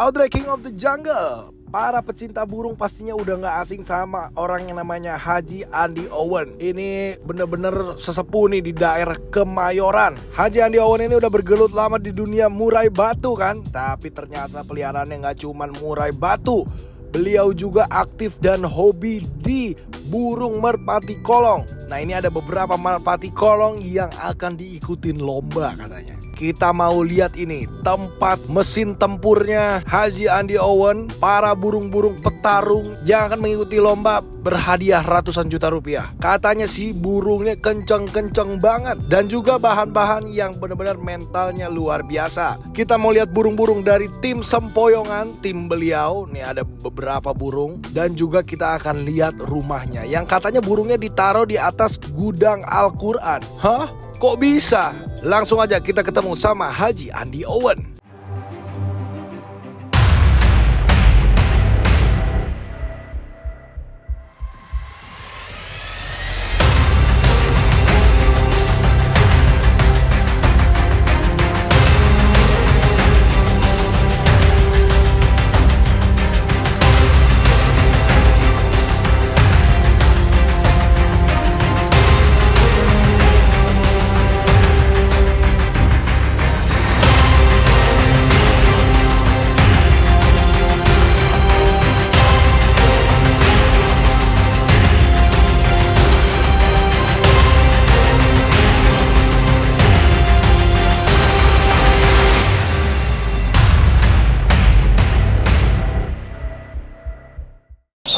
Audrey King of the Jungle Para pecinta burung pastinya udah nggak asing sama orang yang namanya Haji Andi Owen. Ini bener-bener sesepuh nih di daerah Kemayoran. Haji Andi Owen ini udah bergelut lama di dunia murai batu kan. Tapi ternyata peliharaannya nggak cuman murai batu. Beliau juga aktif dan hobi di burung merpati kolong. Nah ini ada beberapa merpati kolong yang akan diikutin lomba katanya. Kita mau lihat ini tempat mesin tempurnya Haji Andi Owen, para burung-burung petarung yang akan mengikuti lomba berhadiah ratusan juta rupiah. Katanya sih burungnya kenceng-kenceng banget dan juga bahan-bahan yang benar-benar mentalnya luar biasa. Kita mau lihat burung-burung dari tim Sempoyongan, tim beliau. Nih ada beberapa burung dan juga kita akan lihat rumahnya yang katanya burungnya ditaruh di atas gudang Al-Qur'an. Hah? Kok bisa? Langsung aja kita ketemu sama Haji Andi Owen.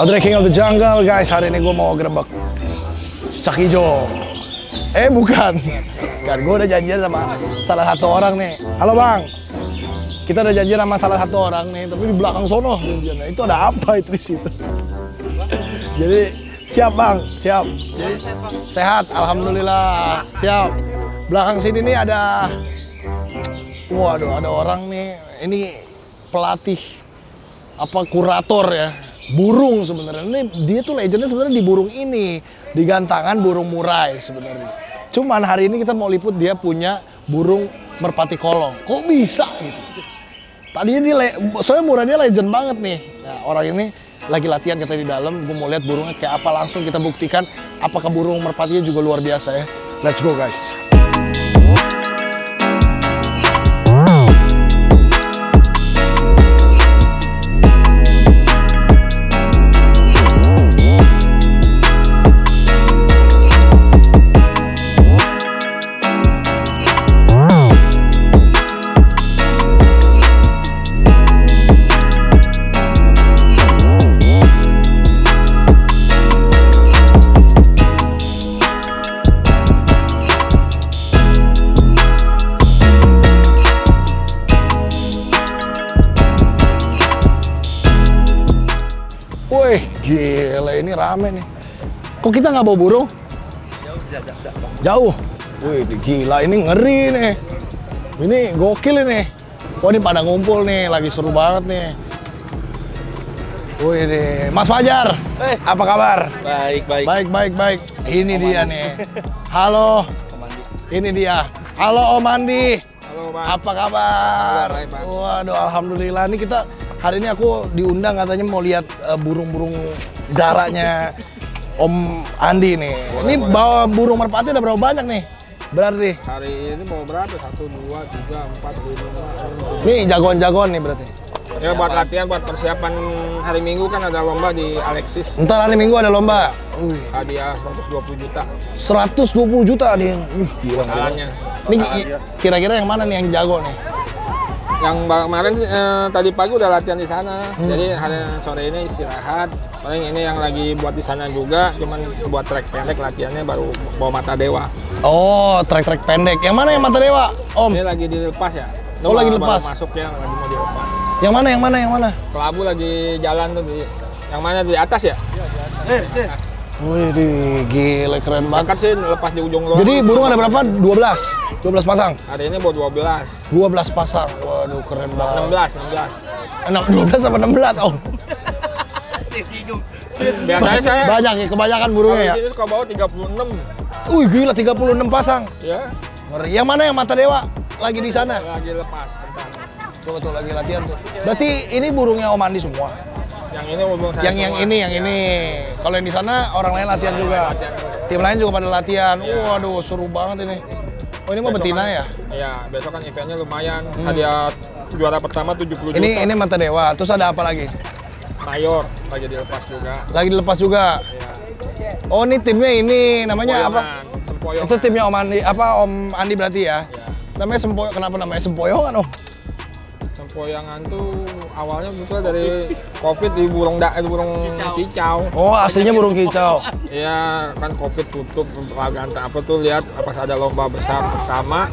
Audrey King of the Jungle guys. Hari ini gue mau gerebek cicak hijau eh bukan. Kan gue udah janjian sama salah satu orang nih. Halo bang. Kita udah janjian sama salah satu orang nih tapi di belakang sono janjian itu ada apa itu di situ? Jadi siap bang. Siap. Jadi sehat alhamdulillah. Siap. Belakang sini nih ada waduh ada orang nih. Ini pelatih apa kurator ya burung sebenarnya. Ini dia tuh legendnya sebenarnya di burung ini, di gantangan burung murai sebenarnya. Cuman hari ini kita mau liput dia punya burung merpati kolong. Kok bisa gitu? Tadinya dia, soalnya murahnya legend banget nih. Nah, orang ini lagi latihan kita di dalam, gue mau lihat burungnya kayak apa langsung kita buktikan apakah burung merpatinya juga luar biasa ya. Let's go guys. Rame nih. Kok kita nggak bawa burung? Jauh, jauh. Jauh. Wih, gila ini ngeri nih. Ini gokil ini. Wah, ini pada ngumpul nih, lagi seru banget nih. Wih, ini Mas Fajar. Eh, apa kabar? Baik, baik. Baik, baik, baik. Ini Om dia Andi. nih. Halo. Om Andi. Ini dia. Halo Om Andi. Halo, Bang. Apa kabar? Baik, Bang. Waduh, alhamdulillah. Ini kita hari ini aku diundang katanya mau lihat uh, darahnya Om Andi nih. Boleh, ini boleh. bawa burung merpati ada berapa banyak nih? Berarti? Hari ini mau berapa? Satu, dua, tiga, empat, lima. Nih jagoan-jagoan nih berarti? Ya buat latihan, buat persiapan hari Minggu kan ada lomba di Alexis. Ntar hari Minggu ada lomba? Uh. Hadiah 120 juta. 120 juta ada yang, uh, gila. Ini kira-kira yang mana nih yang jago nih? Yang kemarin eh, tadi pagi udah latihan di sana. Hmm. Jadi hari sore ini istirahat. Paling ini yang lagi buat di sana juga, cuman buat trek pendek latihannya baru bawa mata dewa. Oh, trek-trek pendek. Yang mana yang mata dewa, Om? Ini lagi dilepas ya. Ini oh, lagi lepas. Masuk ya, lagi mau dilepas. Yang mana? Yang mana? Yang mana? Kelabu lagi jalan tuh di yang mana di atas ya? Iya, di atas. Eh, eh. Wih, gila keren banget. Kan sih lepas di ujung luar. Jadi burung ada berapa? 12. 12 pasang. Hari ini buat 12. 12 pasang. Waduh, keren banget. 16, 16. 12 sama 16, Om. Biasanya saya banyak ya, kebanyakan burungnya ya. Di sini suka bawa 36. Wih, gila 36 pasang. Ya. Yang mana yang mata dewa? Lagi di sana? Lagi lepas, bentar. Coba tuh lagi latihan tuh. Berarti ini burungnya Om Andi semua. Yang ini hubung saya Yang yang ini, yang ini. Kalau yang di sana orang lain latihan juga. latihan. Tim lain juga pada latihan. Iya. Waduh, seru banget ini. Oh, ini Besok betina kan- ya? Iya, besok kan eventnya lumayan. Hadiah juara pertama 70 Ini juta. ini mata dewa. Terus ada apa lagi? mayor lagi dilepas juga. Lagi dilepas juga. Iya. Oh, ini timnya ini namanya apa? Sempoyongan. Itu timnya Om Andi, apa Om Andi berarti ya? Iya. Namanya Sempoy, kenapa namanya Sempoyongan Om? Sempoyangan tuh awalnya betul dari covid di burung da, di burung cicau. Oh, aslinya burung kicau. Iya, kan covid tutup propaganda apa tuh lihat pas ada lomba besar pertama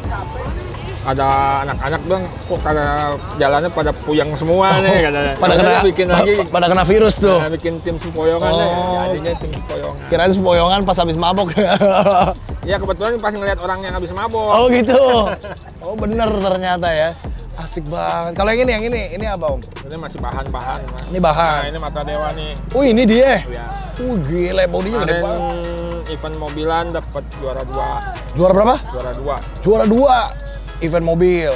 ada anak-anak bilang kok kada jalannya pada puyang semua nih katanya. Pada kena bikin lagi pada kena virus tuh. nah, bikin tim sempoyongan deh. Oh. Jadinya tim sempoyongan. Kirain Sempoyongan pas habis mabok. Ya kebetulan pas ngeliat orang yang habis mabok. oh gitu. Oh bener ternyata ya. Asik banget. Kalau yang ini, yang ini, ini apa Om? Ini masih bahan-bahan. Mas. Ini Nah, bahan. ini mata dewa nih. Oh ini dia. Ya. Uh gila, bodinya gede banget. event mobilan dapat juara dua, Juara berapa? juara dua. Juara dua. Event mobil.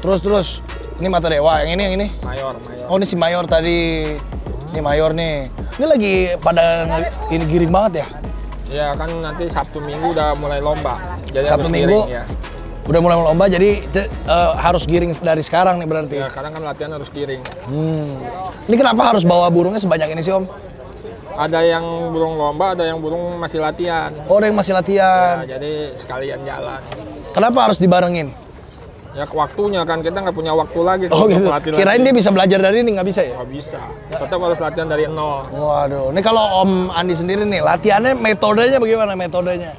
Terus terus. Ini mata dewa. Yang ini, yang ini. Mayor, mayor. Oh ini si Mayor tadi. Ini Mayor nih. Ini lagi pada ini giring banget ya. Ya kan nanti Sabtu Minggu udah mulai lomba. Jadi Sabtu Minggu? giring, ya. Udah mulai lomba jadi te- eh, harus giring dari sekarang nih berarti. Ya, kadang kan latihan harus giring. Hmm. Ini kenapa harus bawa burungnya sebanyak ini sih Om? Ada yang burung lomba, ada yang burung masih latihan. Oh, ada yang masih Ya, latihan. jadi sekalian jalan. Kenapa harus dibarengin? Ya waktunya kan kita nggak punya waktu lagi Oh gitu. Kirain dia bisa belajar dari ini nggak bisa ya? nggak bisa. Tetap harus latihan dari nol. Waduh, ini kalau Om Andi sendiri nih latihannya metodenya bagaimana metodenya?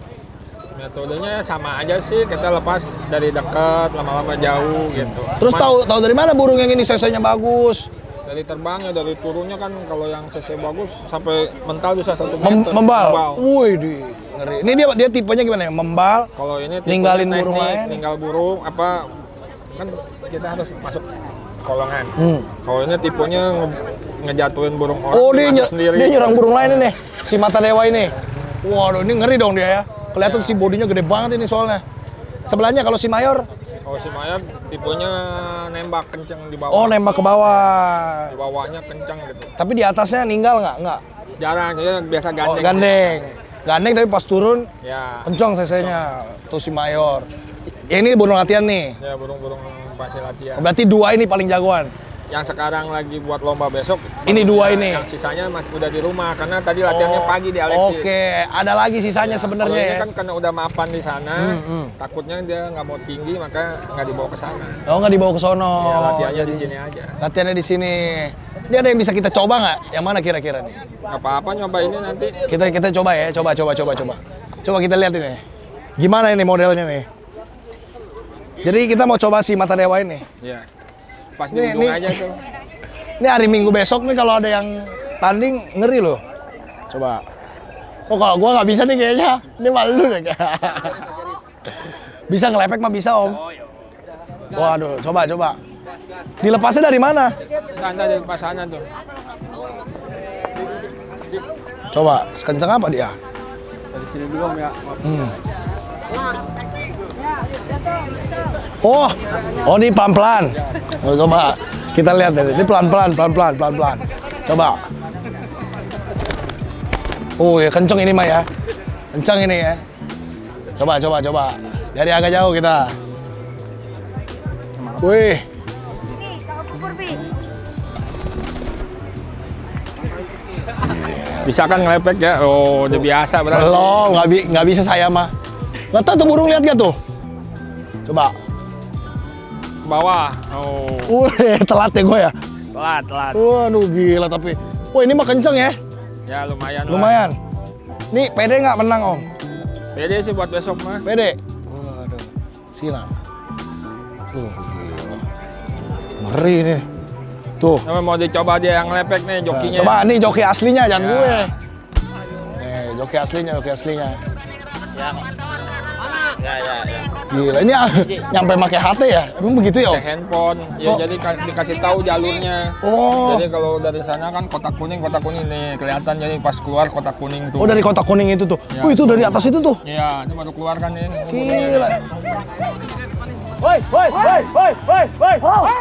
Metodenya sama aja sih, kita lepas dari dekat, lama-lama jauh gitu. Terus Cuman tahu tahu dari mana burung yang ini CC-nya bagus? dari terbangnya, dari turunnya kan kalau yang CC bagus sampai mental bisa satu Mem- meter. membal. Wih, di ngeri. Ini dia dia tipenya gimana ya? Membal. Kalau ini Ninggalin burung teknik, lain. Ninggal burung apa kan kita harus masuk kolongan. Hmm. Kalau ini tipenya nge- ngejatuhin burung orang Oh, dia, sendiri. dia nyerang burung lain ini. Si mata dewa ini. Waduh, ini ngeri dong dia ya. Kelihatan si bodinya gede banget ini soalnya. Sebelahnya kalau si Mayor, Kalau si Maya tipenya nembak kenceng di bawah. oh nembak ke bawah. Di bawahnya kenceng gitu. Tapi di atasnya ninggal nggak? Nggak. Jarang, jadi biasa Oh, gandeng. gandeng. Gandeng tapi pas turun Ya, kencang cc-nya. Tuh si Mayor. Ya, ini burung latihan nih. ya burung-burung pasti latihan. Berarti dua ini paling jagoan. Yang sekarang lagi buat lomba besok. Ini dua ini. Yang sisanya masih udah di rumah karena tadi latihannya pagi di Alexis. Oke, ada lagi sisanya Kalau sebenarnya ini ya. kan karena udah mapan di sana, hmm. takutnya dia nggak mau tinggi maka nggak dibawa ke sana. Oh nggak dibawa ke sono. Ya, latihannya di sini aja. Latihannya di sini. Ini ada yang bisa kita coba nggak? Yang mana kira-kira nih? Apa-apa nyoba ini nanti. Kita kita coba ya, coba coba coba coba. Coba kita lihat ini. Gimana ini modelnya nih? Jadi kita mau coba si mata dewa ini. Ya. Pas Nih, nih. aja tuh. Ini hari Minggu besok nih kalau ada yang tanding ngeri loh. Coba. Oh kalau gua nggak bisa nih kayaknya. Ini malu deh. bisa ngelepek mah bisa om. Waduh, coba coba. Dilepasnya dari mana? Sana di pas sana tuh. Coba, sekencang apa dia? Dari sini dulu om ya. Hmm. Oh, oh ini pelan-pelan. Oh, coba kita lihat deh. Ini pelan-pelan, pelan-pelan, pelan-pelan. Coba. Oh ya kenceng ini mah ya. Kenceng ini ya. Coba, coba, coba. Dari agak jauh kita. Wih. Bisa kan ngelepek ya? Oh, udah biasa berarti. belum, nggak bi bisa saya mah. Nggak tahu tuh burung lihat gak tuh? Coba. Bawah. Oh, Wih, telat ya gue ya. telat, telat. Waduh gila tapi. Wah ini mah kenceng ya. Ya lumayan. lah. Lumayan. Nih pede nggak menang om? Pede sih buat besok mah. Pede. Waduh. Sina. Tuh gila. Ngeri nih. Tuh. Nah, mau dicoba dia yang lepek nih jokinya. Coba nih joki aslinya jangan Ya. gue. Nih joki aslinya, joki aslinya. Ya, ya, ya. Gila ini ah, nyampe pakai HT ya? Emang begitu ya om? Pakai handphone. Ya Oh. jadi ka- dikasih tahu jalurnya. Oh. Jadi kalau dari sana kan kotak kuning, kotak kuning nih kelihatan jadi pas keluar kotak kuning tuh. Oh dari kotak kuning itu tuh. Ya. Oh itu dari atas itu tuh. Iya, ini baru keluar kan nih. Gila.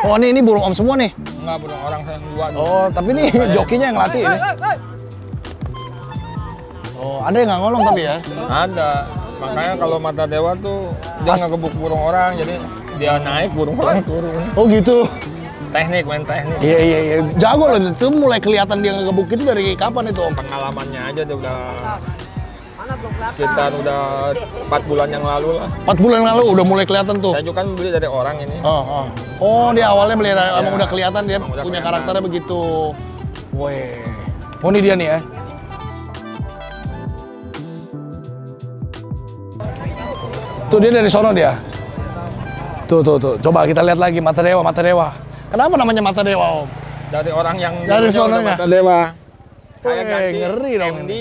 Oh ini ini burung om semua nih. Enggak burung orang saya yang dua. Oh tapi nih jokinya yang latih ini. Oh ada yang nggak ngolong tapi ya. Ada. Makanya kalau mata dewa tuh dia Pas- ngegebuk burung orang, jadi dia naik burung orang turun. Oh gitu. Teknik, main teknik. Iya iya iya. Jago loh itu mulai kelihatan dia ngegebuk itu dari kapan itu om? Pengalamannya aja dia udah sekitar udah empat bulan yang lalu lah. Empat bulan lalu udah mulai kelihatan tuh. Saya juga kan beli dari orang ini. Oh, oh. oh dia awalnya beli emang Iya. udah kelihatan dia Emang udah punya kelihatan. karakternya begitu. Weh. Oh ini dia nih ya. Tuh dia dari sono dia. Tuh tuh tuh. Coba kita lihat lagi mata dewa, mata dewa. Kenapa namanya mata dewa om? Dari orang yang Dari sononya. mata dewa. Saya ganti ngeri dong. MD,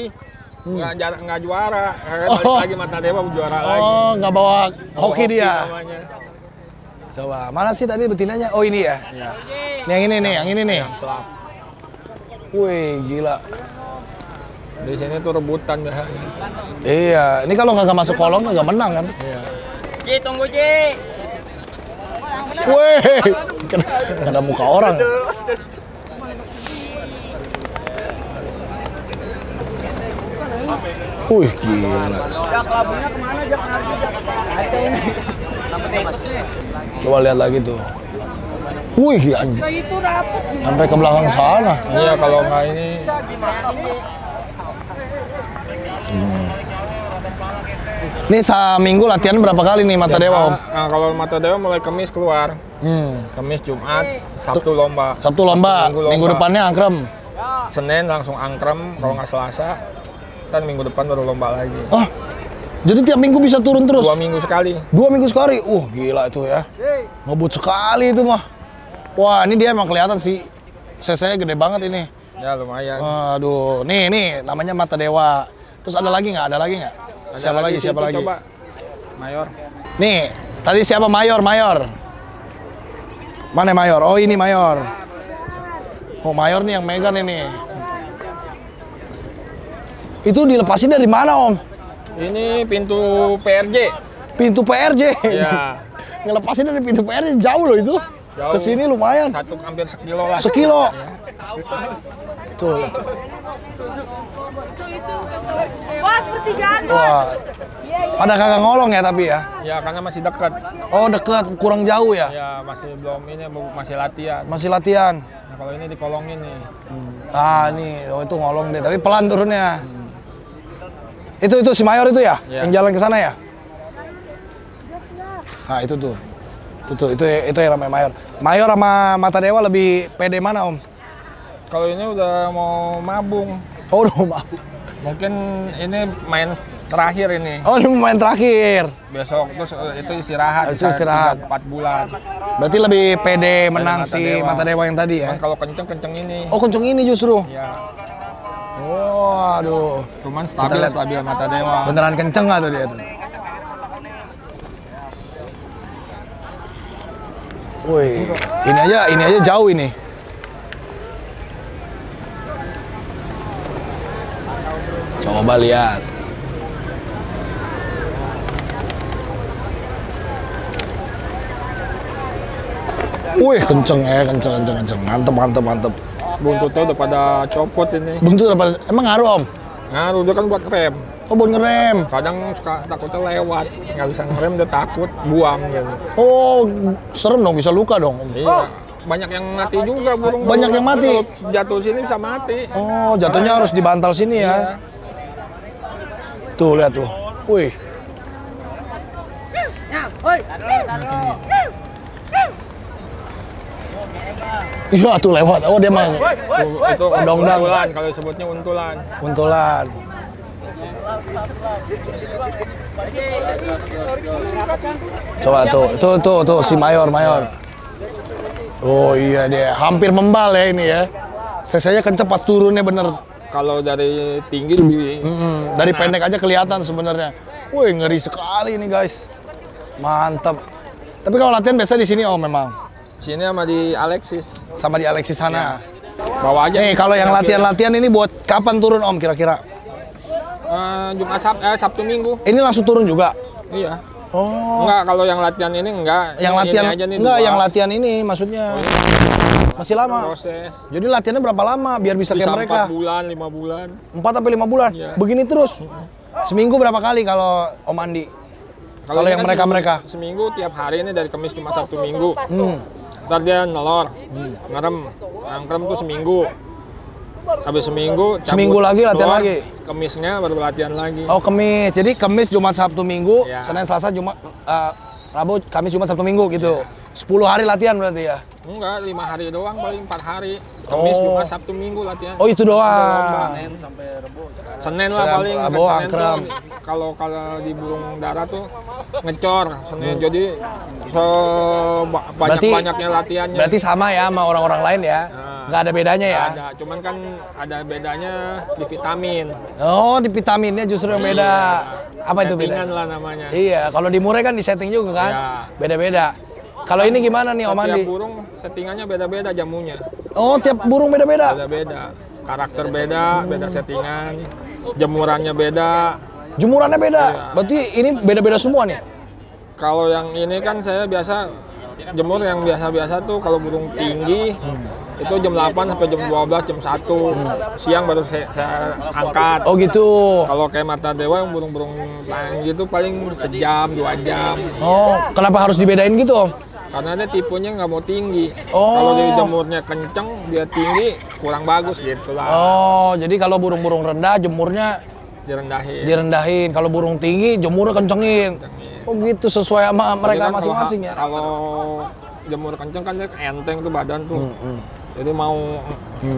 nggak jar- nggak juara. Oh. balik lagi mata dewa juara lagi. Oh nggak bawa hoki dia. namanya. Coba mana sih tadi betinanya? Oh ini ya. Iya, yang ini nih, yang ini nih. selap. Wih gila. Di sini tuh rebutan biasanya. Iya, ini kalau nggak masuk kolong nggak menang kan? Iya. Ji, tunggu Ji. Wih, kena, kena muka orang. Wih, gila. Coba lihat lagi tuh. Wih, anjing. Itu rapet. Sampai ke belakang sana. Iya, kalau nggak ini Ini seminggu latihan berapa kali nih Mata Dewa, Om? Nah, kalau mata dewa mulai Kamis keluar. Hmm. Kamis, Jumat, Sabtu lomba. Sabtu lomba, Minggu lomba. minggu depannya angkrem. Senin langsung angkrem, kalau nggak Selasa, dan minggu depan baru lomba lagi. Oh, jadi tiap minggu bisa turun terus? Dua minggu sekali. Dua minggu sekali? Uh, gila itu ya. Ngebut sekali itu mah. Wah, ini dia emang kelihatan sih. CC gede banget ini. Ya lumayan. Aduh, nih nih namanya Mata Dewa. Terus ada lagi nggak? Ada lagi nggak? Ada siapa lagi? Siapa lagi? Coba. Mayor. Nih, tadi siapa Mayor? Mayor. Mana Mayor? Oh ini Mayor. Oh Mayor nih yang megang ini. Itu dilepasin dari mana Om? Ini pintu PRJ. Pintu PRJ. Iya. Ngelepasin dari pintu PRJ jauh loh itu. Jauh. Ke sini lumayan. Satu hampir sekilo lah. Sekilo. Iya. Tuh. Wah, seperti jago. Wah. Pada kagak ngolong ya tapi ya. Ya karena masih dekat. Oh deket, kurang jauh ya. Ya masih belum ini masih latihan. Masih latihan. Nah, kalau ini dikolongin nih. Ah nih, oh itu ngolong deh. Tapi pelan turunnya. Itu itu si Mayor itu ya, Iya. yang jalan ke sana ya. Nah itu tuh, itu tuh, itu itu yang namanya Mayor. Mayor sama Mata Dewa lebih pede mana Om? Kalau ini udah mau mabung. Oh udah mau mabuk. Mungkin ini main terakhir ini. Oh ini main terakhir. Besok terus eh, itu istirahat. Itu istirahat. 4 bulan. Berarti lebih pede menang Mata si Dewa. Mata Dewa yang tadi ya. Cuman kalau kenceng kenceng ini. Oh kenceng ini justru. Ya. Oh aduh. Cuman stabil lihat. stabil mata dewa. Beneran kenceng nggak tuh dia tuh? Wih, ini aja, ini aja jauh ini. Coba lihat. Wih, kenceng ya, kenceng, kenceng, kenceng. Mantep, mantep, mantep. Buntutnya udah pada copot ini. Buntut apa? Emang ngaruh om? Ngaruh dia kan buat rem. Oh, buat ngerem. Kadang suka takutnya lewat, nggak bisa ngerem dia takut buang gitu. Oh, serem dong, bisa luka dong. Om. Iya. Banyak yang mati juga burung. Banyak yang mati? Jatuh sini bisa mati. Oh, jatuhnya harus di bantal sini ya. Iya. Tuh, lihat tuh. Wih. Iya tuh lewat. Oh dia mah Tuh, itu Dongdang. untulan kalau disebutnya untulan. untulan. Coba tuh, tuh tuh tuh si Mayor Mayor. Oh iya dia, hampir membal ya ini ya. Sesanya kencep pas turunnya bener. Kalau dari tinggi lebih Mm-mm, dari pendek aja kelihatan sebenarnya. Wih ngeri sekali ini guys. Mantap. Tapi kalau latihan biasa di sini oh memang sini sama di Alexis. sama di Alexis sana. Bawa aja. Nih kalau yang latihan-latihan ini buat kapan turun om kira-kira? Eh, Jumat Sab eh, Sabtu Minggu. Ini langsung turun juga. Iya. Oh. Enggak, kalau yang latihan ini enggak. Yang Ini latihan aja nih enggak, dua. yang latihan ini maksudnya masih lama. proses. Jadi latihannya berapa lama biar bisa, Bisa kayak mereka? 4 bulan, 5 bulan. 4 sampai 5 bulan. Iya. Begini terus. Seminggu berapa kali kalau Om Andi? Kalau ini yang kan mereka-mereka? seminggu, seminggu tiap hari ini dari Kamis cuma Sabtu Minggu. Hmm. Ntar dia nelor, ngerem, ngerem tuh seminggu. Habis seminggu, cabut, Seminggu lagi latihan keluar, lagi? Kemisnya baru latihan lagi. Oh, Kemis. Jadi Kemis, Jumat, Sabtu, Minggu, Iya. Senin, Selasa, Jumat, eh, Rabu, Kamis, Jumat, Sabtu, Minggu gitu. 10 hari latihan berarti ya. Enggak, lima hari doang, paling empat hari. Kamis, Oh. Jumat, Sabtu, Minggu latihan. Oh, itu doang. Senin lah Senin, paling Rabu, Senin tuh angkrem. kalau kalau di burung darah tuh ngecor Senin jadi Hmm. Berarti- banyak-banyaknya latihannya. Berarti sama ya sama orang-orang lain ya. Nah. Nggak ada bedanya ya. ada, cuman kan ada bedanya di vitamin. Oh, di vitaminnya justru yang beda. Apa itu beda? Settingan lah namanya. Iya, kalau di murai kan di setting juga kan. Iya. Beda-beda. Kalau ini gimana nih Om Setiap Andi? burung settingannya beda-beda jamunya. Oh, tiap burung beda-beda. Beda-beda. Karakter beda, beda settingan. Jemurannya beda. Jemurannya beda. Iya. Berarti ini beda-beda semua nih. Kalau yang ini kan saya biasa jemur yang biasa-biasa tuh kalau burung tinggi itu jam 8 sampai jam 12, jam 1. Siang baru saya, saya angkat. Oh gitu. Kalau kayak mata dewa yang burung-burung tinggi itu paling sejam, dua jam. Oh, kenapa harus dibedain gitu Om? Karena dia tipenya nggak mau tinggi. Oh. Kalau dia jemurnya kenceng, dia tinggi, kurang bagus gitu lah. Oh, jadi kalau burung-burung rendah jemurnya Direndahin. direndahin. Kalau burung tinggi jemurnya kencengin. Oh gitu sesuai sama mereka masing-masing ya. Kalau jemur kenceng kan dia enteng tuh badan tuh. Hmm, Jadi mau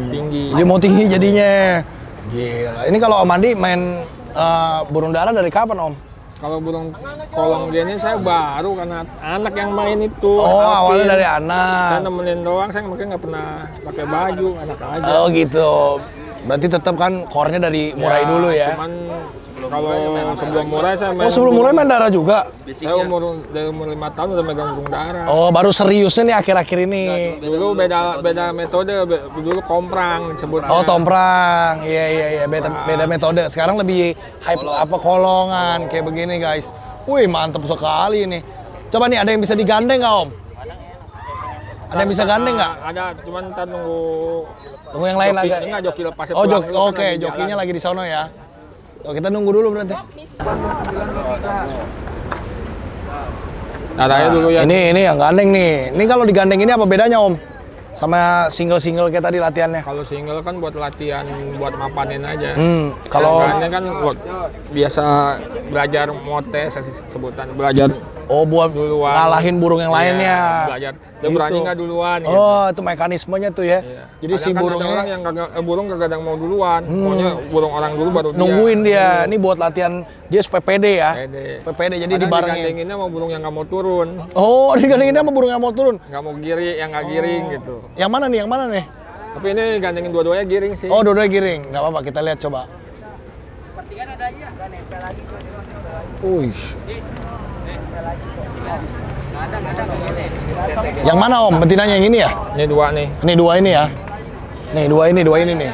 tinggi. Dia mau tinggi jadinya. Gila. Ini kalau Om Andi main eh, burung dara dari kapan Om? Kalau burung kolong gini saya baru karena anak yang main itu. Oh, Alvin. awalnya dari Saya anak. nemenin doang, saya mungkin nggak pernah pakai baju, anak aja. Oh gitu. Berarti tetap kan core-nya dari murai dulu ya. Cuman kalau sebelum murai saya main. Oh sebelum murai main darah juga? Saya umur dari umur lima tahun udah megang burung darah. Oh baru seriusnya nih akhir-akhir ini. Dulu beda beda metode, dulu komprang disebutnya. Oh tomprang, iya iya iya beda, beda metode. Sekarang lebih hype apa kolongan kayak begini guys. Wih mantep sekali ini. Coba nih ada yang bisa digandeng nggak om? Ada yang bisa gandeng nggak? Ada, cuman ntar nunggu Tunggu yang lain joki, lagi. enggak joki Oh pulang jok, dulu kan oke jokinya lagi di sono ya. Oh, kita nunggu dulu berarti. Nah, saya dulu ya. Ini ini yang gandeng nih. Ini kalau digandeng ini apa bedanya om? Sama single-single kayak tadi latihannya? Kalau single kan buat latihan, buat mapanin aja. Hmm, kalau Kalau kan buat biasa belajar motes sebutan, belajar oh buat duluan. ngalahin burung yang lainnya. Belajar. Dia berani Gitu. nggak duluan gitu. Oh, itu mekanismenya tuh ya. Iya. Jadi si Kadang ada burungnya Hmm. orang yang kagak, eh, burung kagak mau duluan, maunya burung orang dulu baru dia. nungguin dia. Ini buat latihan dia supaya pede ya. Pede. PPD jadi Kadang dibarengin. digandenginnya sama burung yang nggak mau turun, Oh, digandenginnya sama burung yang mau turun. nggak mau giring, yang nggak giring Oh. gitu. Yang mana nih? Yang mana nih? Tapi ini gandengin dua-duanya giring sih. Oh, dua-duanya giring. Nggak apa-apa, kita lihat coba. Wih. Yang mana Om? Betinanya yang ini ya? Ini dua nih. Ini dua ini ya. Nih, dua ini, dua ini nih.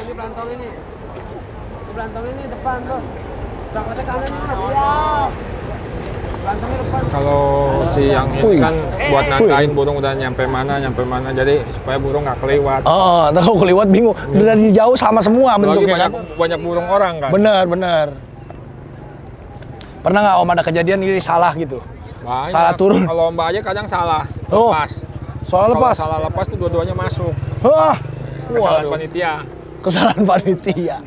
Kalau si yang ini kan buat nandain burung udah nyampe mana, nyampe mana. Jadi supaya burung nggak kelewat. Oh, tahu keliwat bingung. Dari jauh sama semua bentuknya banyak kan? banyak burung orang kan. Bener, bener. Pernah nggak Om ada kejadian ini salah gitu? Banyak. Salah turun. Kalau mbak aja kadang salah. Oh, Lepas. Soal Kalau lepas. salah lepas tuh dua-duanya masuk. Wah, Kesalahan waduh. panitia. kesalahan panitia.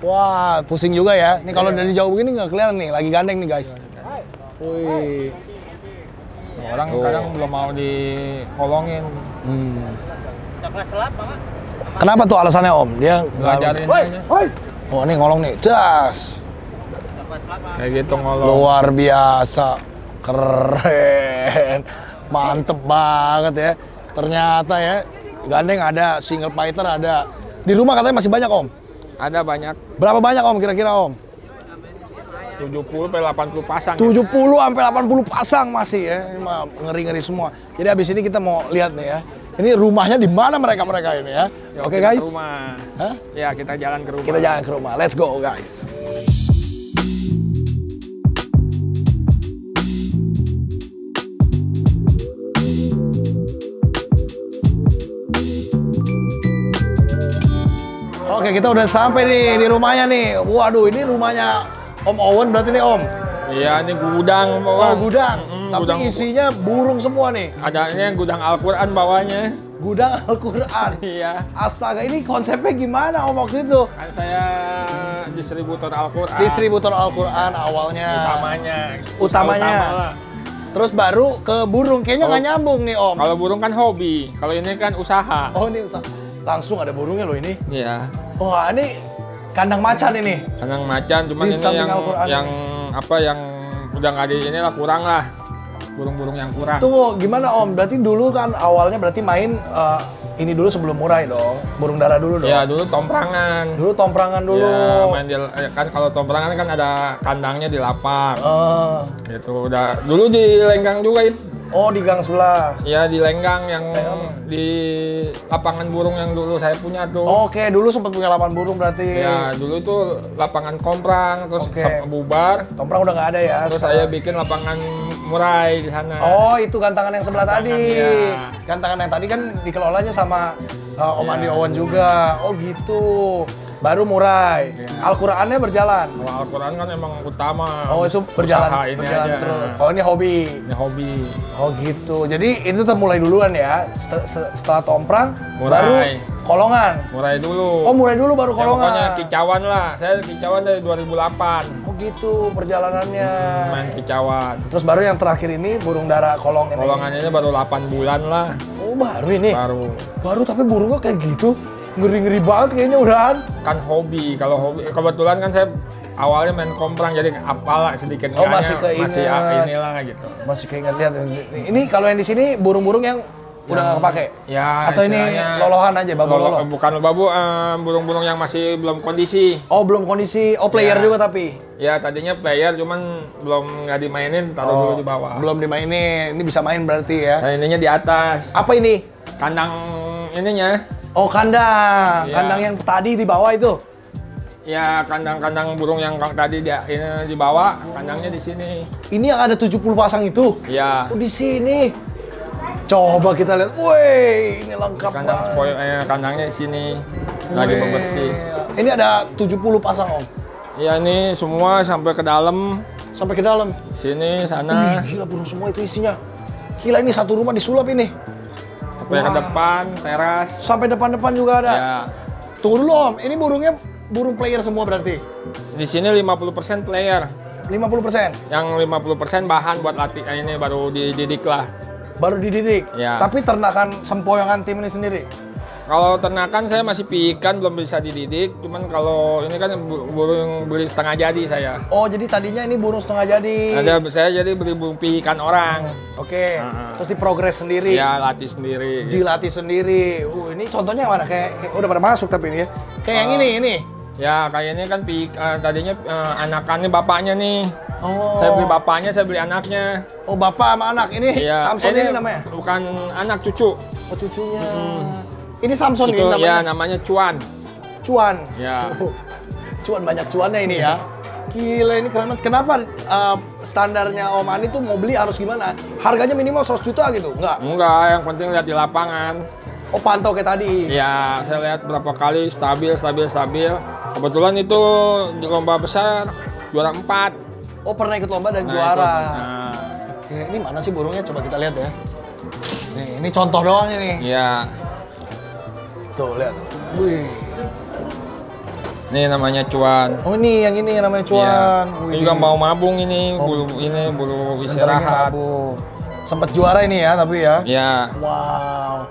Wah, pusing juga ya. Ini kalau dari jauh begini nggak kelihatan nih, lagi gandeng nih guys. Wih. Orang Tuh. kadang belum mau dikolongin. Hmm. Kenapa tuh alasannya Om? Dia aja. Oh, ini ngolong nih. Das. Kayak gitu ngolong. Luar biasa. Keren. Mantep banget ya. Ternyata ya, gandeng ada, single fighter ada. Di rumah katanya masih banyak Om. Ada banyak Berapa banyak Om kira-kira Om? 70 sampai 80 pasang. 70 sampai 80 pasang masih ya. Ngeri-ngeri semua. Jadi habis ini kita mau lihat nih ya. Ini rumahnya di mana mereka-mereka ini ya. Oke kita guys. Ke rumah. Hah? Ya, kita jalan ke rumah. Kita jalan ke rumah. Let's go guys. Oke, kita udah sampai nih di rumahnya nih. Waduh, ini rumahnya Om Owen berarti nih Om. Iya, ini gudang Oh, bawah. gudang. Mm, Tapi gudang. isinya burung semua nih. Adanya gudang Al-Quran bawahnya. Gudang Al-Quran. Iya. Astaga, ini konsepnya gimana Om waktu itu? Kan saya distributor Al-Quran. Distributor Al-Quran awalnya. utamanya. Utamanya. Utama. Terus baru ke burung. Kayaknya Oh. nggak nyambung nih Om. Kalau burung kan hobi, kalau ini kan usaha. Oh, ini usa- langsung ada burungnya loh ini. Iya. Wah, ini kandang macan ini. Kandang macan, cuman Di ini yang yang apa yang udah nggak di inilah kurang lah. Burung-burung yang kurang. Tunggu, gimana Om? Berarti dulu kan awalnya berarti main eh, ini dulu sebelum murai dong. Burung dara dulu dong. Ya dulu tomprangan. Dulu tomprangan dulu. Ya, main di, eh, kan kalau tomprangan kan ada kandangnya di lapak. Eh, Gitu udah. Dulu di lenggang juga itu. Oh, di gang sebelah. Ya di lenggang yang di lapangan burung yang dulu saya punya tuh. Oke, dulu sempat punya lapangan burung berarti. Ya dulu itu lapangan komprang terus Oke. sampai bubar. Tomprang udah nggak ada ya. Terus sekarang. saya bikin lapangan murai di sana. Oh, itu gantangan yang sebelah tadi. iya. Gantangan yang tadi kan dikelolanya sama uh, Om Iya. Andi Owen juga. Oh, gitu. Baru murai. Iya. Al-Qur'annya berjalan. Kalau Al-Quran kan emang utama. Oh, itu berjalan Usaha ini berjalan aja. terus. Oh, ini hobi. Ini hobi. Oh, gitu. Jadi itu mulai duluan ya. Set- set- Setelah tomprang Murai. baru kolongan. Murai dulu. Oh, murai dulu baru Ya, kolongan. pokoknya kicauan lah. Saya kicauan dari 2008. Oh, gitu perjalanannya. Main kicauan. Terus baru yang terakhir ini burung dara kolong ini. Kolongannya baru 8 bulan lah. Oh, baru ini. Baru. Baru tapi burungnya kayak gitu. Ngeri-ngeri banget kayaknya udahan. Kan hobi. Kalau hobi, kebetulan kan saya awalnya main komprang jadi apalah sedikit Oh, masih keinget. masih ah, inilah gitu. Masih keinget lihat ini. Kalau yang di sini burung-burung yang udah nggak kepake. Ya, Atau ini lolohan aja, babu lolo- lolo. Bukan babu, eh, burung-burung yang masih belum kondisi. Oh, belum kondisi. Oh, player Ya. juga tapi. Ya tadinya player cuman belum nggak dimainin, taruh Oh, dulu di bawah. Belum dimainin. Ini bisa main berarti ya. Nah, ininya di atas. Apa ini? Kandang ininya, Oh, kandang. Iya. Kandang yang tadi di bawah itu. ya kandang-kandang burung yang kang- tadi di, ini di bawah, kandangnya di sini. Ini yang ada 70 pasang itu. Ya, Oh, di sini. Coba kita lihat. Woi, ini lengkap kandang banget. spoil, eh, kandangnya di sini. Lagi membersih. Ini ada 70 pasang, Om. Ya ini semua sampai ke dalam, Sampai ke dalam. sini, Wih, sana, gila burung semua itu isinya. Gila ini satu rumah disulap ini. Sampai ke depan, teras. Sampai depan-depan juga ada. Ya, Tunggu dulu Om, ini burungnya burung player semua berarti? di sini 50% player. 50%? Yang 50% bahan buat latih eh, ini baru dididik lah. Baru dididik? Ya. Tapi ternakan sempoyongan tim ini sendiri? Kalau ternakan saya masih piikan belum bisa dididik, cuman kalau ini kan bu- burung beli setengah jadi saya. Oh jadi tadinya ini burung setengah jadi? Ada saya jadi beli burung piikan orang. Oke, Ah. terus diprogres sendiri? Ya latih sendiri. Dilatih sendiri? Uh, ini contohnya mana? Kayak, kayak- udah pada masuk tapi ini ya? Kayak yang ini, ini? Ya kayak ini kan piik, eh, tadinya eh, anakannya bapaknya nih. Oh. Saya beli bapaknya, saya beli anaknya. Oh bapak sama anak, ini Iya. Samson ini, namanya? Bukan anak cucu. Oh cucunya. Ini Samson Itu ini ya namanya? namanya cuan. Cuan. Ya. Cuan banyak cuannya ini ya. Gila ini keren banget. Kenapa uh, standarnya Om Ani tuh mau beli harus gimana? Harganya minimal 100 juta gitu? Enggak? Enggak, yang penting lihat di lapangan. Oh pantau kayak tadi? Ya, saya lihat berapa kali stabil, stabil, stabil. Kebetulan itu di lomba besar juara 4. Oh pernah ikut lomba dan Nah, juara. itu. Nah, Oke, ini mana sih burungnya? Coba kita lihat ya. Nih, ini contoh doang ini. ya. Tuh, lihat. Wih. Ini namanya cuan. Oh ini yang ini yang namanya cuan. Iya. Wih. Ini juga mau mabung ini, bulu ini bulu istirahat. Sempet juara ini ya tapi ya. Ya, Wow.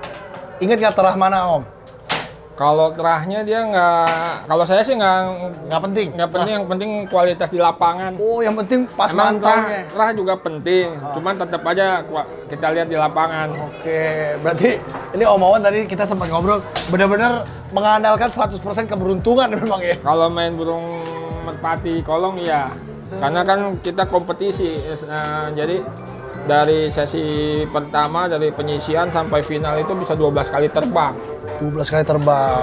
Ingat nggak terah mana Om? Kalau kerahnya dia nggak, kalau saya sih nggak Nggak penting. nggak penting, yang penting kualitas di lapangan. Oh yang penting pas Emang kerah, mantaunya. kerah juga penting, cuman tetap aja kita lihat di lapangan. Oke, berarti ini Om Awan tadi kita sempat ngobrol benar-benar mengandalkan 100% keberuntungan memang ya. Kalau main burung merpati kolong iya, karena kan kita kompetisi, eh, jadi dari sesi pertama dari penyisian sampai final itu bisa 12 kali terbang. 12 kali terbang.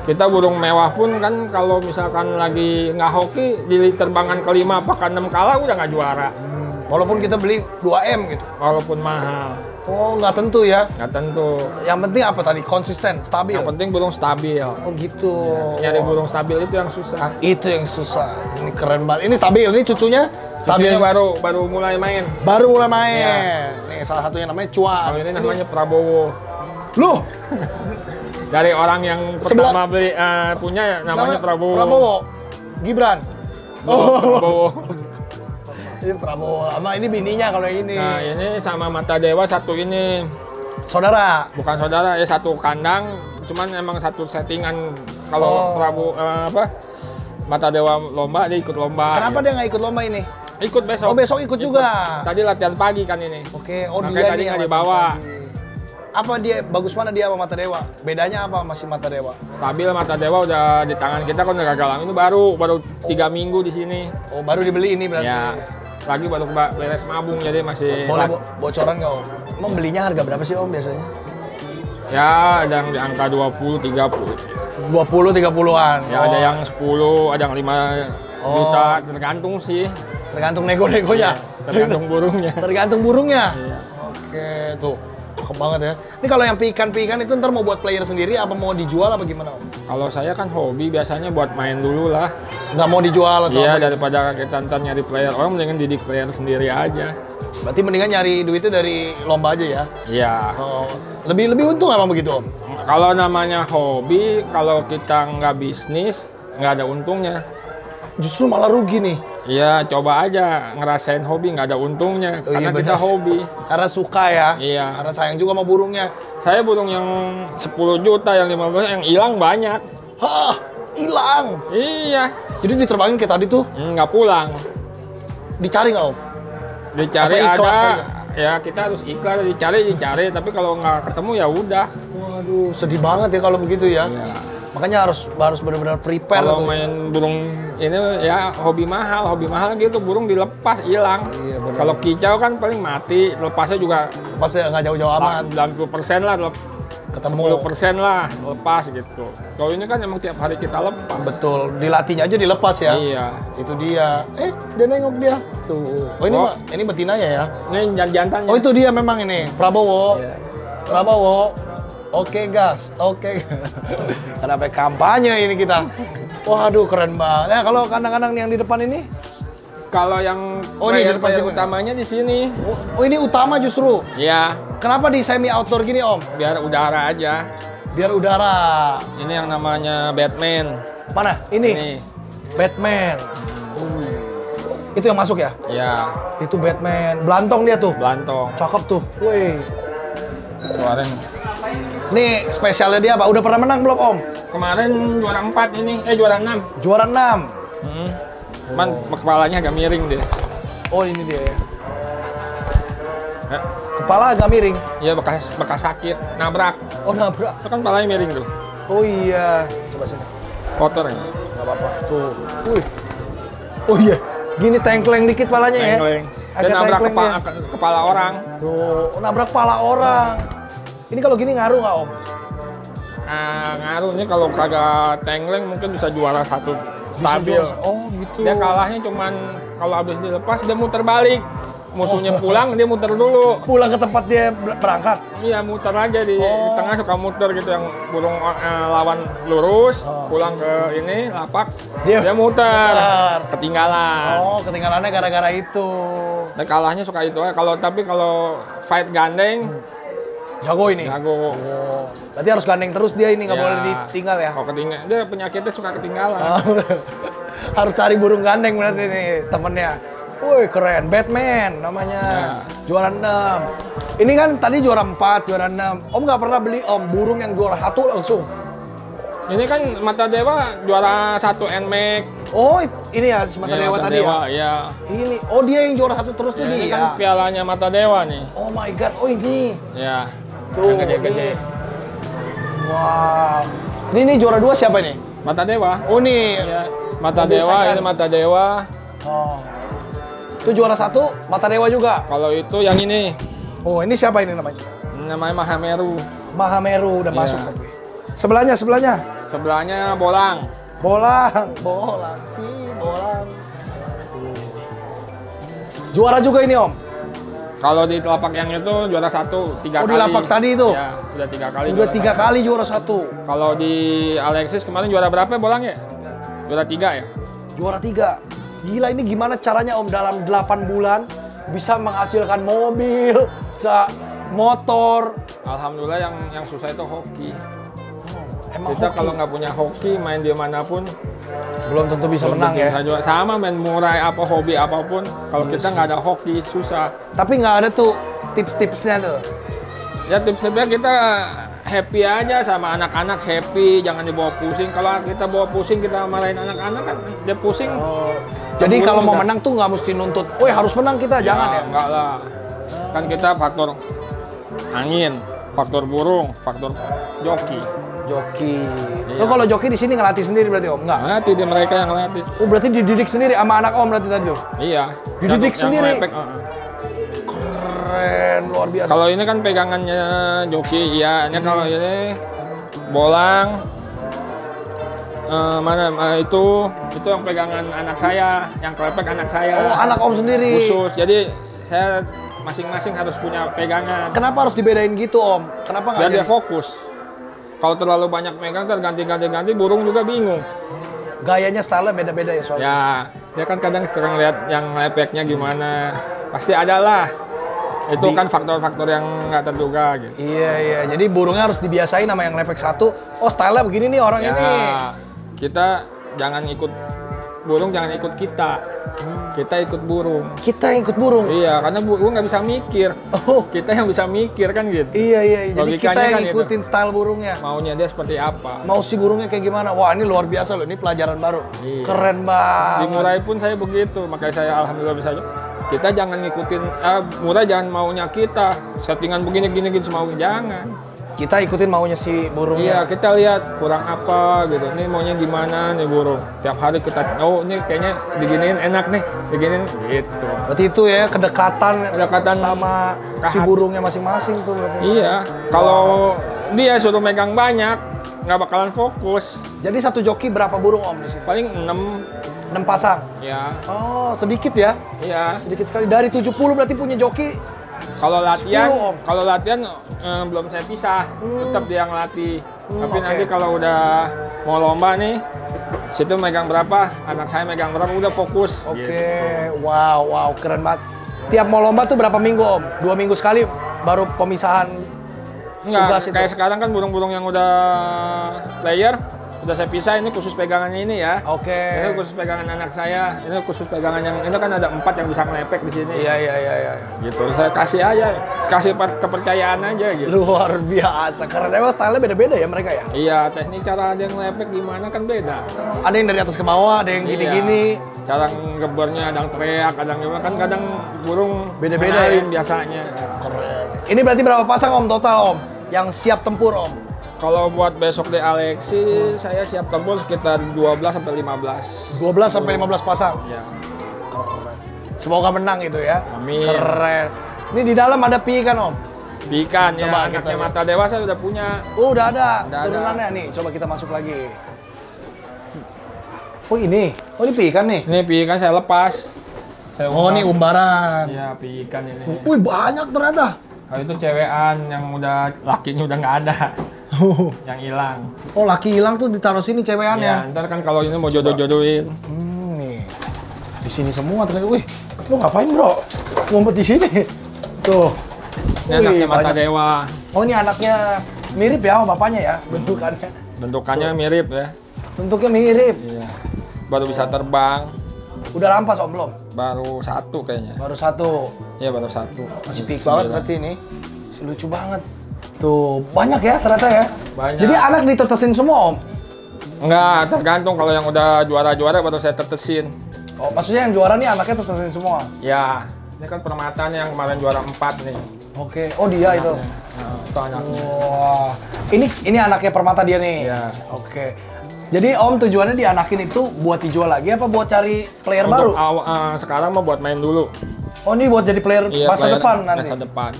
Kita burung mewah pun kan kalau misalkan lagi nggak hoki di terbangan kelima apakah enam kalah udah nggak juara, Walaupun kita beli 2M gitu. walaupun mahal. Oh, nggak tentu ya. nggak tentu. Yang penting apa tadi? Konsisten, stabil. Yang penting burung stabil. Oh gitu. Nyari burung stabil itu yang susah. Itu yang susah. Ini keren banget. Ini stabil. Ini cucunya stabil. Stabil baru baru mulai main. Baru mulai main. Iya. Nih salah satunya namanya Cuan. Kalau ini namanya Prabowo. Loh, Dari orang yang Sebelah- pertama beli eh, punya ya, namanya nama- Prabowo. Prabowo. Gibran. Oh, Prabowo. Ini Prabowo. Sama ini bininya kalau ini. Nah, ini sama Mata Dewa satu ini Saudara. bukan saudara ya satu kandang, cuman emang satu settingan Oh. kalau Prabowo eh, apa Mata Dewa lomba dia ikut lomba. Kenapa ya. dia nggak ikut lomba ini? Ikut besok. Oh besok ikut juga. Tadi latihan pagi kan ini. Oke, oh Makanya dia tadi nggak dibawa. pagi. Apa dia bagus mana dia sama Mata Dewa? Bedanya apa masih Mata Dewa? Stabil Mata Dewa udah di tangan kita kan udah gagal lama. ini baru baru tiga minggu di sini. Oh baru dibeli ini berarti. Ya lagi baru ba- beres mabung jadi masih Boleh bo- bocoran nggak om? Emang belinya harga berapa sih om biasanya? ya ada yang di angka 20 30 20 30-an. ya ada yang 10 ada yang 5 Oh. juta tergantung sih tergantung nego-negonya. tergantung burungnya tergantung burungnya. Iya. Oke, tuh. Cakep banget ya. Ini kalau yang pikan-pikan itu ntar mau buat player sendiri apa mau dijual apa gimana om? kalau saya kan hobi biasanya buat main dulu lah Nggak mau dijual atau iya apa? daripada kita ntar nyari player orang mendingan didik player sendiri aja Berarti mendingan nyari duitnya dari lomba aja ya? iya Oh, lebih lebih untung emang begitu om? kalau namanya hobi kalau kita nggak bisnis nggak ada untungnya Justru malah rugi nih. Iya, coba aja ngerasain hobi nggak ada untungnya Oh, iya, karena kita benar. hobi. Karena suka ya. Iya. Karena sayang juga sama burungnya. Saya burung yang 10 juta, yang 15 yang hilang banyak. Hah, hilang. Iya, Jadi diterbangin kayak tadi tuh, nggak pulang. dicari nggak om? Dicari Apa ada, aja? ya kita harus ikhlas, dicari dicari. Tapi kalau nggak ketemu ya udah. Waduh, sedih banget ya kalau begitu ya. Iya. Makanya harus harus benar-benar prepare Kalau main burung ini ya hobi mahal, hobi mahal gitu burung dilepas hilang. Iya. Kalau kicau kan paling mati, lepasnya juga Pasti nggak jauh-jauh amat. 90% lah, lep- Ketemu. 10% lah lepas gitu. Kalau ini kan emang tiap hari kita lepas. Betul, dilatihnya aja dilepas ya. Iya. Itu dia. Eh, dia nengok dia. Tuh. Oh ini Oh. Ini betinanya ya. Ini jan- jantannya. Oh itu dia memang ini, Prabowo. Iya. Prabowo. Oke gas, oke. Kenapa kampanye ini kita? Waduh keren banget. Nah kalau kandang-kandang yang di depan ini, Kalau yang Oh, ini di depan sini. utamanya di sini. oh, oh, ini utama justru. Ya, Kenapa di semi outdoor gini om? biar udara aja. Biar udara. Ini yang namanya Batman. Mana? Ini. Ini. Batman. Itu yang masuk ya? Ya, Itu Batman. Belantong dia tuh. belantong. Cakep tuh. Wih. Keluarin. Nih spesialnya dia apa? Udah pernah menang belum om? Kemarin juara 4 ini, eh juara 6. Juara 6. Hmm. Cuman kepalanya agak miring deh. Oh ini dia ya. Eh, Kepala agak miring. Iya bekas bekas sakit, nabrak. Oh nabrak. Itu kan kepalanya miring tuh. Oh iya. Coba sini. Kotor ya. Gak apa-apa. Tuh. Wih. Oh iya. Gini tengkleng dikit palanya ya. Tengkleng. Dia Agak nabrak kepala, dia. ke- kepala orang. Tuh. Nabrak kepala orang. Ini kalau gini ngaruh nggak om? Ah, ngaruh nih kalau kagak tengleng mungkin bisa juara satu stabil. Oh gitu. Dia kalahnya cuman kalau habis dilepas dia muter balik. Musuhnya pulang dia muter dulu. Pulang ke tempat dia ber- berangkat. Iya muter aja di, di Oh. tengah suka muter gitu yang burung eh, lawan lurus pulang ke ini lapak Dia dia, muter muter. ketinggalan. Oh ketinggalannya gara-gara itu. Dan kalahnya suka itu. Kalau tapi kalau fight gandeng Jago ini. jago. Oh. Berarti harus gandeng terus dia ini nggak Ya. boleh ditinggal ya. Kalau ketinggalan dia penyakitnya suka ketinggalan. harus cari burung gandeng berarti nih temennya. Woi keren, Batman namanya. Ya. Juara 6. Ini kan tadi juara 4, juara 6. Om nggak pernah beli om burung yang juara satu langsung. Ini kan Mata Dewa juara satu NMAX. Oh ini ya si Mata Iya, Dewa Mata tadi Dewa, ya. ya. Ini, oh dia yang juara satu terus tuh Ya, ini dia. kan pialanya Mata Dewa nih. Oh my god, oh ini. Ya. Tuh, yang gede-gede. ini. Wow. Ini, ini juara dua siapa ini? Mata Dewa. Oh nih. Ya. Mata Oh, Dewa, ini Mata Dewa. Oh. Itu juara satu, Mata Dewa juga. Kalau itu yang ini Oh ini siapa ini namanya? namanya Mahameru. Mahameru udah Iya. masuk. Sebelahnya, sebelahnya. Sebelahnya Bolang. Bolang, bolang, si bolang. Juara juga ini om. Kalau di telapak yang itu juara satu tiga Oh, kali. di lapak tadi itu? Ya, udah tiga kali. Udah juara tiga satu. kali juara satu. Kalau di Alexis kemarin juara berapa bolang ya? Juara tiga ya? Juara tiga. Gila ini gimana caranya Om dalam 8 bulan bisa menghasilkan mobil, bisa motor. Alhamdulillah yang yang susah itu hoki. Emang Kita kalau nggak punya hoki main di mana pun belum tentu bisa belum menang tentu ya. juara. Sama main murai apa hobi apa pun. Kalau Iya kita nggak ada hoki susah. Tapi nggak ada tuh tips-tipsnya tuh. Ya tips-tipsnya kita happy aja sama anak-anak happy, jangan dibawa pusing. Kalau kita bawa pusing kita marahin anak-anak kan dia pusing. Jadi Cemburu kalau mau menang tuh nggak mesti nuntut, woi harus menang kita, jangan ya. Enggak lah. Kan kita faktor angin, faktor burung, faktor joki. Joki. Iya. Tuh kalau joki di sini ngelatih sendiri berarti Om? Enggak. Nanti dia mereka yang latih. Oh berarti dididik sendiri sama anak Om berarti tadi tuh. Iya. Dididik Yang- sendiri? Yang. Keren, luar biasa. Kalau ini kan pegangannya joki, iya. Ini kalau ini bolang, eh, mana eh, itu itu yang pegangan anak saya, yang kelepek anak saya. Oh anak Om sendiri. khusus. Jadi saya masing-masing harus punya pegangan Kenapa harus dibedain gitu Om? Kenapa nggak biar dia fokus. Kalau terlalu banyak megang terganti-ganti-ganti burung juga bingung. gayanya style beda-beda ya soalnya? Ya, dia kan kadang kurang lihat yang lepeknya gimana. Pasti ada lah. Itu Di- kan faktor-faktor yang nggak terduga gitu. Iya iya, jadi burungnya harus dibiasain sama yang lepek satu. Oh style begini nih orang Ya, ini. kita jangan ikut burung, jangan ikut kita. Kita ikut burung. Kita yang ikut burung. Iya, karena burung nggak bisa mikir. Oh Kita yang bisa mikir kan gitu. iya iya, jadi Logikanya kita yang kan itu. ikutin style burungnya. Maunya dia seperti apa. Mau si burungnya kayak gimana? Wah ini luar biasa loh, ini pelajaran baru. Iya. Keren banget. murai pun saya begitu, makanya saya alhamdulillah bisa. Kita jangan ngikutin, ah, murai jangan maunya kita. Settingan begini gini gitu semau jangan. Kita ikutin maunya si burungnya. Iya, kita lihat kurang apa gitu. Ini maunya gimana nih burung. Tiap hari kita, oh ini kayaknya diginiin enak nih, diginiin gitu. Berarti itu ya kedekatan, Kedekatan sama si ke burungnya masing-masing tuh berarti. Iya, kalau dia suruh megang banyak, nggak bakalan fokus. Jadi satu joki berapa burung om di sini? Paling 6 6 pasang. ya. Oh sedikit ya? Iya. Sedikit sekali. Dari 70 berarti punya joki. Kalau latihan, 10, Om. kalau latihan eh, belum saya pisah, tetap dia yang latih. Tapi oke. nanti kalau udah mau lomba nih, situ megang berapa, anak saya megang berapa, udah fokus. Oke, Gitu. wow, wow, keren banget. Tiap mau lomba tuh berapa minggu om? Dua minggu sekali baru pemisahan. Enggak, itu. kayak sekarang kan burung-burung yang udah player, udah saya pisah, ini khusus pegangannya ini ya. Oke. Ini khusus pegangan anak saya, ini khusus pegangan yang, itu kan ada empat yang bisa ngelepek di sini. Iya, iya, iya, iya. Gitu, saya kasih aja, kasih per- kepercayaan aja gitu. Luar biasa, keren. Emang style-nya beda-beda ya mereka ya? Iya, teknik cara dia ngelepek gimana kan beda. Ada yang dari atas ke bawah, ada yang gini-gini. Iya. Cara ngebornya ada yang teriak, ada yang gimana kan kadang burung Beda-beda ya? biasanya. Keren. Ini berarti berapa pasang om total om? Yang siap tempur om? Kalau buat besok di Alexi, saya siap tempur sekitar 12 sampai 15. 12 sampai 15 pasang. Ya. Semoga menang itu ya. Amin. Keren. Ini di dalam ada pi kan om? Ikan ya, Coba kita anaknya lihat. mata dewa saya udah punya. Oh udah ada Udah ada. turunannya nih. Coba kita masuk lagi. Oh ini, oh ini pi ikan nih. Ini ikan saya lepas. Saya Oh ini umbaran. Iya, ikan ini. Wih banyak ternyata. Kalau itu cewekan yang udah lakinya udah nggak ada, yang hilang. Oh laki hilang tuh ditaruh sini Ya, cewekannya. ntar kan kalau ini mau jodoh-jodohin. Hmm, nih. Di sini semua ternyata. Wih, lu ngapain bro? Ngumpet di sini. Tuh. Ini anaknya Wih, mata banyak. dewa. Oh ini anaknya mirip ya sama bapaknya ya bentukannya. Bentukannya mirip ya. Bentuknya mirip. Iya. Baru bisa terbang. Udah rampas om belum? Baru satu kayaknya. Baru satu. Iya baru satu. Masih pik banget berarti ini. Lucu banget. Tuh, banyak ya ternyata ya. Banyak. Jadi anak ditetesin semua om. Enggak, tergantung kalau yang udah juara-juara baru saya tetesin. Oh, maksudnya yang juara nih anaknya tetesin semua. Ya, ini kan permata nih yang kemarin juara 4 nih. Oke. Oh dia itu. Nah, itu anaknya. Wah. Ini ini anaknya permata dia nih. Iya. Oke. Jadi om tujuannya dianakin itu buat dijual lagi apa buat cari player baru? Untuk aw- eh, sekarang mau buat main dulu. Oh ini buat jadi player Iya, masa player depan nanti. Masa depan.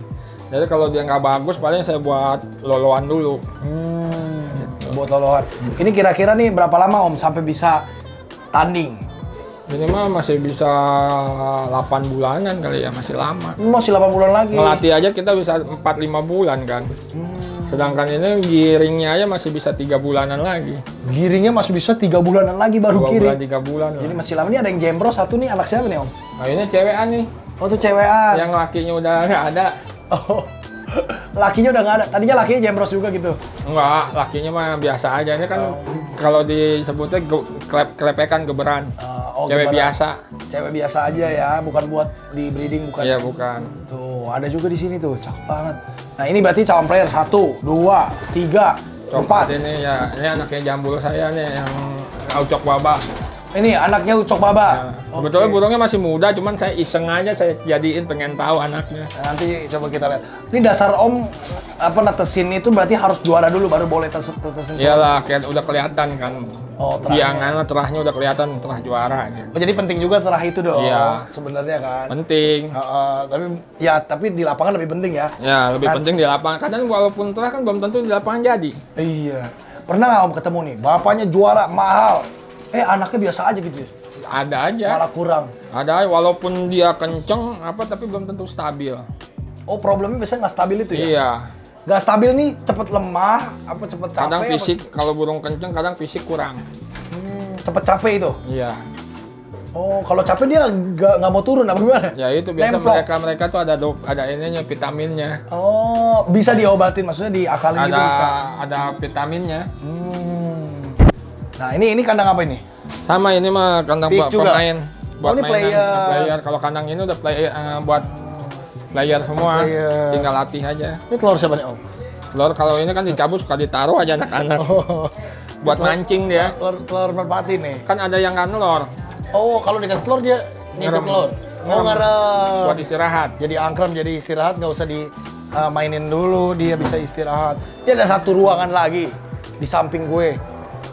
Jadi kalau dia nggak bagus, paling saya buat loloan dulu. Hmm, buat lolohan. Ini kira-kira nih berapa lama om sampai bisa tanding? Ini mah masih bisa 8 bulanan kali ya, masih lama. Masih 8 bulan lagi. Ngelatih aja kita bisa 4-5 bulan kan. Sedangkan ini giringnya aja masih bisa tiga bulanan lagi. Giringnya masih bisa tiga bulanan lagi baru Dua kiri. bulan, tiga bulan. Jadi masih lama. Ini ada yang jembro satu nih, anak siapa nih om? Nah ini cewekan nih, Oh tuh cewekan. yang lakinya udah nggak ada. Oh. Lakinya udah nggak ada. Tadinya lakinya jembros juga gitu. Enggak, lakinya mah biasa aja. Ini kan kalau disebutnya ge- klep, kelepekan geberan. Ah, oh, Cewek gimana? biasa. Cewek biasa aja ya, bukan buat di breeding bukan. Iya bukan. Tuh, ada juga di sini tuh, cakep banget. Nah ini berarti calon player satu, dua, tiga, Coklat empat. ini ya, ini anaknya jambul saya nih yang Aucok Baba. Ini anaknya Ucok Baba. Nah, Sebetulnya burungnya masih muda, cuman saya iseng aja saya jadiin pengen tahu anaknya. Nah, nanti coba kita lihat. Ini dasar Om apa netesin itu berarti harus juara dulu baru boleh tes tetesin. Iyalah, kayak udah kelihatan kan. Oh, terahnya. Biangan terahnya udah kelihatan terah juara gitu. Oh, jadi penting juga terah itu dong. Iya. Sebenarnya kan. Penting. Heeh, tapi ya tapi di lapangan lebih penting ya. Ya, lebih Kan- penting di lapangan. Kadang walaupun terah kan belum tentu di lapangan jadi. Iya. Pernah nggak Om ketemu nih, bapaknya juara mahal. Eh anaknya biasa aja gitu. Ada aja. Malah kurang. Ada walaupun dia kenceng apa tapi belum tentu stabil. Oh problemnya biasanya nggak stabil itu ya? Iya. Nggak stabil nih cepet lemah, apa cepet capek? Kadang apa- fisik kalau burung kenceng kadang fisik kurang. Hmm, cepet capek itu. Iya. Oh kalau capek dia nggak nggak mau turun apa gimana? Ya itu biasa Nemplok. mereka mereka tuh ada do, ada ininya vitaminnya. Oh bisa diobatin maksudnya diakalin gitu Ada bisa. ada vitaminnya. Hmm. Nah ini ini kandang apa ini? Sama ini mah kandang buat juga? pemain. Oh, ini mainan, player. player. Kalau kandang ini udah play, eh, buat player semua. Player. Tinggal latih aja. Ini telur siapa nih Om? Telur kalau ini kan dicabut suka ditaruh aja anak-anak. Oh, buat mancing dia. telur telur merpati nih. Kan ada yang nggak nelor Oh kalau dikasih telur dia ngikut Ngerem. telur. Oh ngarep. buat istirahat. Jadi angkrem, jadi istirahat nggak usah di uh, mainin dulu, dia bisa istirahat. Dia ada satu ruangan lagi di samping gue.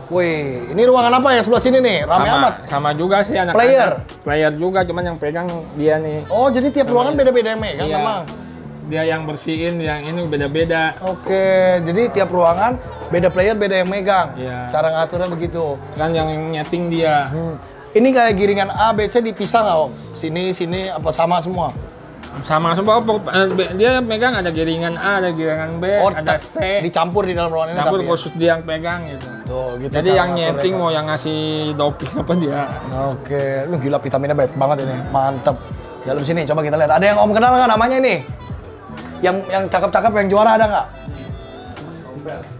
Wih, ini ruangan apa ya sebelah sini nih? Rame sama, amat. sama juga sih anak Player? Player juga, cuman yang pegang dia nih. Oh, jadi tiap ruangan beda-beda ya, kan Iya. memang. Dia yang bersihin, yang ini beda-beda. Oke, jadi tiap ruangan beda player, beda yang megang. Iya. Cara ngaturnya begitu. Kan yang nyeting dia. Hmm. Ini kayak giringan A, B, C dipisah nggak om? Sini, sini, apa sama semua? Sama semua eh, dia megang ada giringan A, ada giringan B, Oh, ada C. dicampur di dalam ruangan ini Campur tapi ya? khusus dia yang pegang gitu. Tuh, gitu Jadi yang nyeting mau yang ngasih doping apa dia. Oke, lu gila vitaminnya baik banget ini, mantep. Dalam sini coba kita lihat. Ada yang om kenal nggak namanya ini? Yang yang cakep-cakep yang juara ada nggak?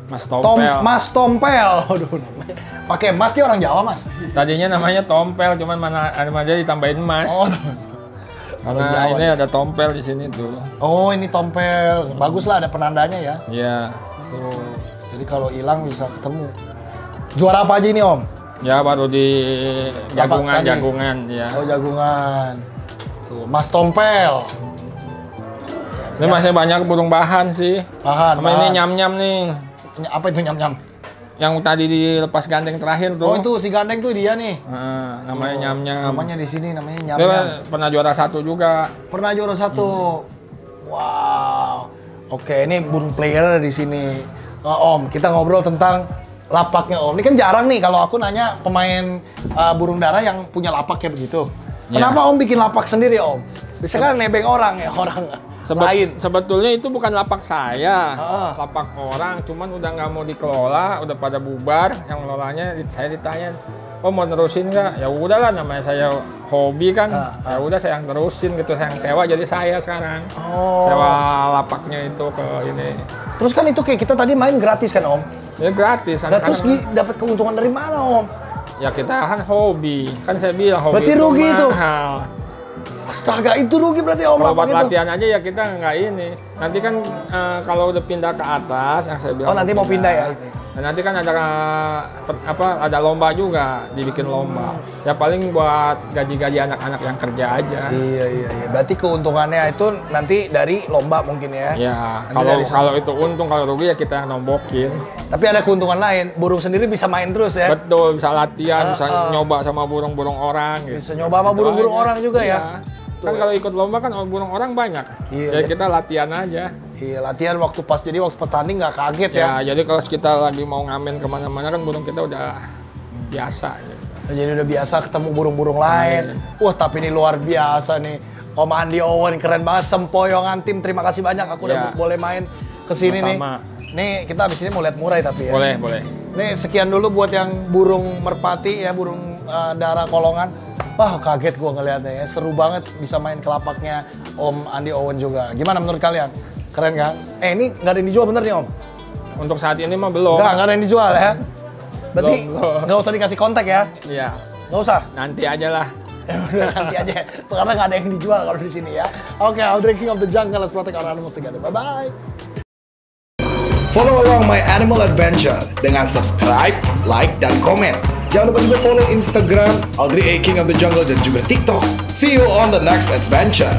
Mas Tom, Tompel. Mas Tompel. Aduh. Pakai Mas dia orang Jawa mas. Tadinya namanya Tompel, cuman mana ada ditambahin Mas. Oh, Orang Jawa ini ada Tompel di sini tuh. oh ini Tompel. Bagus lah ada penandanya ya. Iya. Tuh. Jadi kalau hilang bisa ketemu. Juara apa aja ini om? Ya baru di jagungan jagungan ya. Oh jagungan. Tuh, Mas Tompel. Ini masih banyak burung bahan sih. Bahan. Sama ini bahan. nyam-nyam nih. Apa itu nyam-nyam? Yang tadi dilepas gandeng terakhir tuh. Oh itu si gandeng tuh dia nih. Nah, namanya nyam-nyam. Namanya di sini namanya Dia nyam-nyam. pernah juara satu juga. Pernah juara satu. Wow. Oke, ini burung player ada di sini. Eh, om, kita ngobrol tentang lapaknya Om. Ini kan jarang nih kalau aku nanya pemain eh, burung dara yang punya lapak kayak begitu. Iya. Kenapa Om bikin lapak sendiri Om? Bisa kan nebeng orang ya orang Sebe- lain. Sebetulnya itu bukan lapak saya, Ah. lapak orang. Cuman udah nggak mau dikelola, udah pada bubar. Yang ngelolanya saya ditanya, oh mau terusin nggak? Ya udahlah, namanya saya hobi kan. Ah, Ya udah saya yang terusin gitu, saya yang sewa jadi saya sekarang. Oh. Sewa lapaknya itu ke ini. Terus kan itu kayak kita tadi main gratis kan Om. Ya gratis. Nah, terus anak-anak. gi- dapat keuntungan dari mana Om? Ya kita kan hobi, kan saya bilang hobi Berarti rugi itu? mahal. Astaga, itu rugi berarti Om Kalau lapak buat itu. latihan aja ya kita nggak ini. Nanti kan eh, kalau udah pindah ke atas, yang saya bilang. Oh, nanti mau pindah ya? Dan nanti kan ada apa ada lomba juga, dibikin lomba. Ya paling buat gaji-gaji anak-anak yang kerja aja. Iya iya iya. Berarti keuntungannya itu nanti dari lomba mungkin ya. Ya, Nanti kalau kalau itu untung, kalau rugi ya kita yang nombokin. Tapi ada keuntungan lain, burung sendiri bisa main terus ya. Betul, bisa latihan, bisa ah. nyoba sama burung-burung orang gitu. Bisa nyoba sama Gitu burung-burung orang juga ya. Iya. Kan kalau ikut lomba kan burung orang banyak. Iya, Jadi iya. kita latihan aja. Iya latihan waktu pas jadi waktu pas tanding nggak kaget ya. Ya, jadi kalau kita lagi mau ngamen ke mana-mana kan burung kita udah biasa. Gitu. Jadi udah biasa ketemu burung-burung lain. Wah, tapi ini luar biasa nih. Om Andi Owen keren banget sempoyongan tim. Terima kasih banyak aku udah Ya. boleh main ke sini nih. Nih, kita abis ini mau lihat murai tapi ya. Boleh, boleh. Nih sekian dulu buat yang burung merpati ya, burung uh, darah kolongan. Wah kaget gua ngeliatnya ya, seru banget bisa main kelapaknya Om Andi Owen juga. Gimana menurut kalian? Keren kan? Eh ini nggak ada yang dijual bener nih Om? Untuk saat ini mah belum. Nggak, nggak ada yang dijual ya? Berarti nggak usah dikasih kontak ya? Iya. Nggak usah? Nanti aja lah. Udah nanti aja, karena nggak ada yang dijual kalau di sini ya. Oke, I'll drinking of the jungle, let's protect our animals together. Bye-bye. Follow along my animal adventure dengan subscribe, like, dan komen. Jangan lupa juga follow Instagram Audrey A King of the Jungle dan juga TikTok. See you on the next adventure.